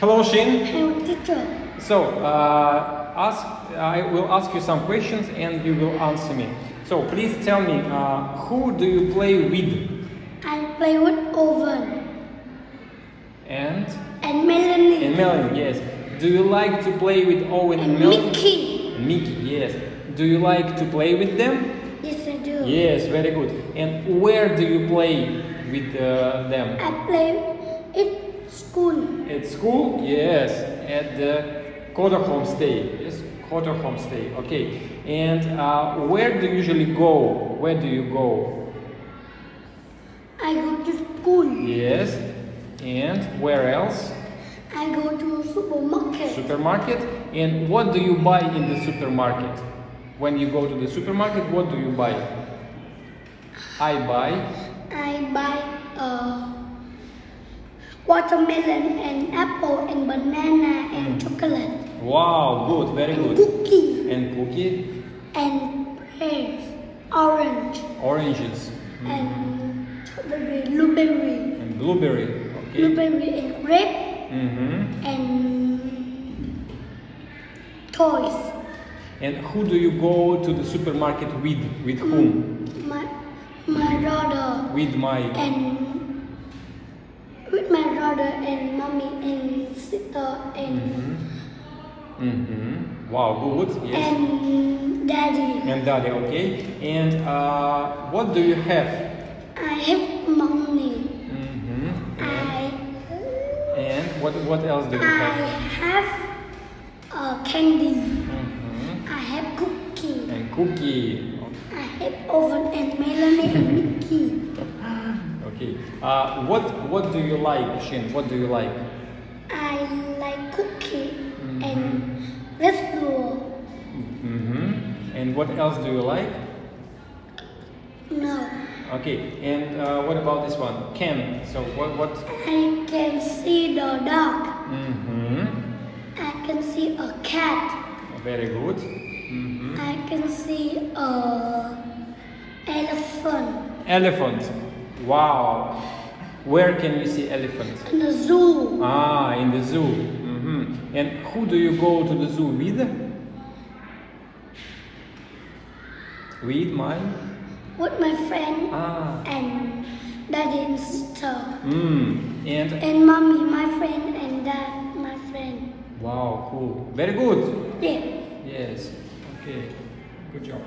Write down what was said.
Hello, Shin. Hello, teacher. So, uh, ask. I will ask you some questions, and you will answer me. So, please tell me, uh, who do you play with? I play with Owen And and Melanie and Melanie, yes. Do you like to play with Owen and and Melanie? Mickey. Mickey, yes. Do you like to play with them? Yes, I do. Yes, very good. And where do you play with uh, them? I play at school. At school? Yes, at the Cô Tư homestay. Yes, Cô Tư homestay. Okay. And uh, where do you usually go? Where do you go? I go to school. Yes. And where else? I go to supermarket. Supermarket. And what do you buy in the supermarket? When you go to the supermarket, what do you buy? I buy. I buy uh, watermelon and apple and banana and hmm. chocolate Wow, good, very and good. cookie And cookie, and pears, orange oranges, and hmm. strawberry, blueberry, and blueberry. Okay. blueberry and grape Mm-hmm. and toys. And who do you go to the supermarket with? With whom? Mm, my my brother With my. and and mommy and sister and Mm-hmm. Wow, good. Yes. and daddy. And daddy, okay. And uh, what do you have? I have money. Mm-hmm. I And what what else do you I have? I have uh, candy. Mm-hmm. I have cookie. And cookie. I have oven and melon and. Okay. Uh, what what do you like, Shin? What do you like? I like cookie and vegetable. Mm-hmm. And what else do you like? No, Okay. And uh, what about this one? Ken. So what what? I can see the dog. Mm-hmm. I can see a cat. Very good. Mm-hmm. I can see a elephant Elephant. Wow. Where can you see elephants? in the zoo. Ah, in the zoo. Mm-hmm. And who do you go to the zoo with? With my. with my friend Ah. and daddy and sister. Mm. And And mommy, my friend, and dad, my friend. wow, cool. Very good. Yeah. Yes. Okay. Good job.